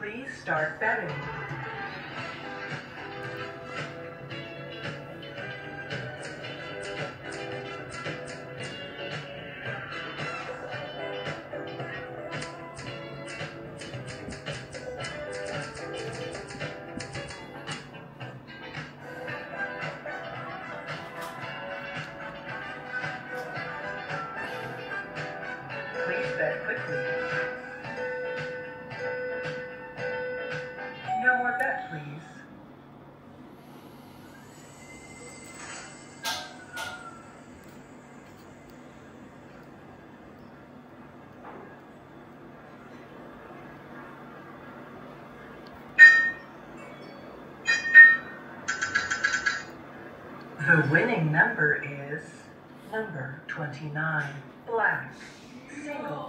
Please start betting. Please bet quickly. Please. The winning number is number 29, black, single.